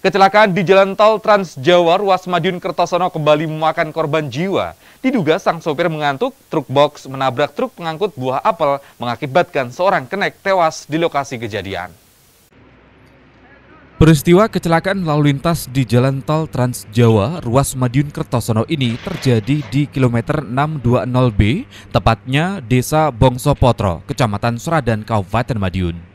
Kecelakaan di jalan tol Trans Jawa ruas Madiun Kertosono kembali memakan korban jiwa. Diduga sang sopir mengantuk, truk box menabrak truk pengangkut buah apel mengakibatkan seorang kenek tewas di lokasi kejadian. Peristiwa kecelakaan lalu lintas di jalan tol Trans Jawa ruas Madiun Kertosono ini terjadi di kilometer 620B, tepatnya Desa Bongso Potro, Kecamatan Suradan, Kabupaten Madiun.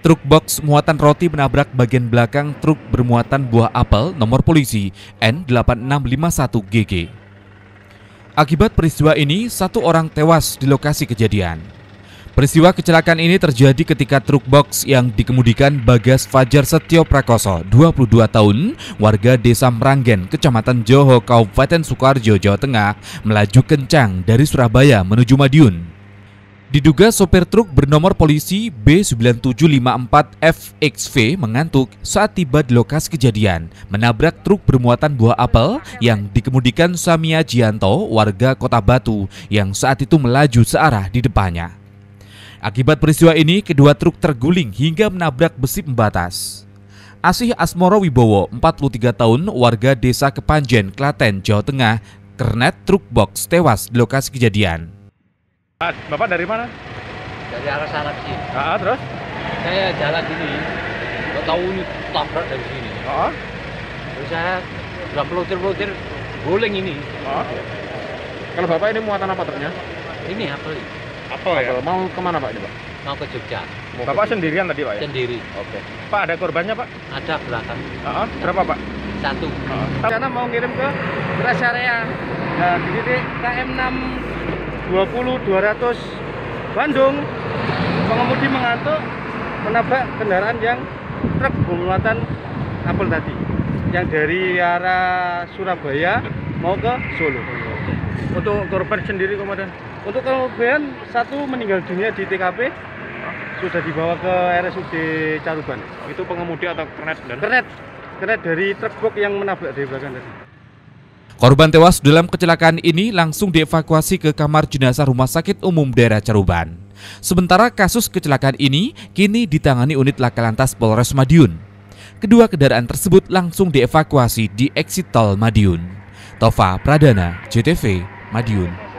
Truk box muatan roti menabrak bagian belakang truk bermuatan buah apel nomor polisi N8651GG. Akibat peristiwa ini, satu orang tewas di lokasi kejadian. Peristiwa kecelakaan ini terjadi ketika truk box yang dikemudikan Bagas Fajar Setio Prakoso, 22 tahun, warga Desa Meranggen, Kecamatan Joho, Kabupaten Sukoharjo, Jawa Tengah, melaju kencang dari Surabaya menuju Madiun. Diduga sopir truk bernomor polisi B9754FXV mengantuk saat tiba di lokasi kejadian, menabrak truk bermuatan buah apel yang dikemudikan Samia Jianto, warga Kota Batu, yang saat itu melaju searah di depannya. Akibat peristiwa ini, kedua truk terguling hingga menabrak besi pembatas. Asih Asmoro Wibowo, 43 tahun, warga desa Kepanjen, Klaten, Jawa Tengah, kernet truk box tewas di lokasi kejadian. Bapak dari mana? Dari arah sana ke sini. Ah, terus? Saya jalan ini, nggak tahu ini tabrak dari sini. Ah, Terus saya udah pelutir-pelutir guling ini. ah. Kalau Bapak ini muatan apa truknya? Ini ini? Apa ya? Mau ke mana Pak ini Pak? Mau ke Jogja Bapak sendirian tadi Pak ya? sendiri. Oke. Pak ada korbannya Pak? Ada belakang Ah, ah. berapa Pak? satu. Ah. Karena mau ngirim ke rest area. Nah, di titik KM 620 200 Bandung, pengemudi mengantuk menabrak kendaraan yang truk bermuatan apel tadi. Yang dari arah Surabaya mau ke Solo. Untuk korban sendiri komandan? Untuk korban satu meninggal dunia di TKP sudah dibawa ke RSUD Caruban. Itu pengemudi atau kernet dan? Kernet, kernet dari truk box yang menabrak dari belakang tadi. Korban tewas dalam kecelakaan ini langsung dievakuasi ke kamar jenazah Rumah Sakit Umum Daerah Caruban. Sementara kasus kecelakaan ini kini ditangani unit Laka Lantas Polres Madiun. Kedua kendaraan tersebut langsung dievakuasi di exit tol Madiun. Tova Pradana, JTV, Madiun.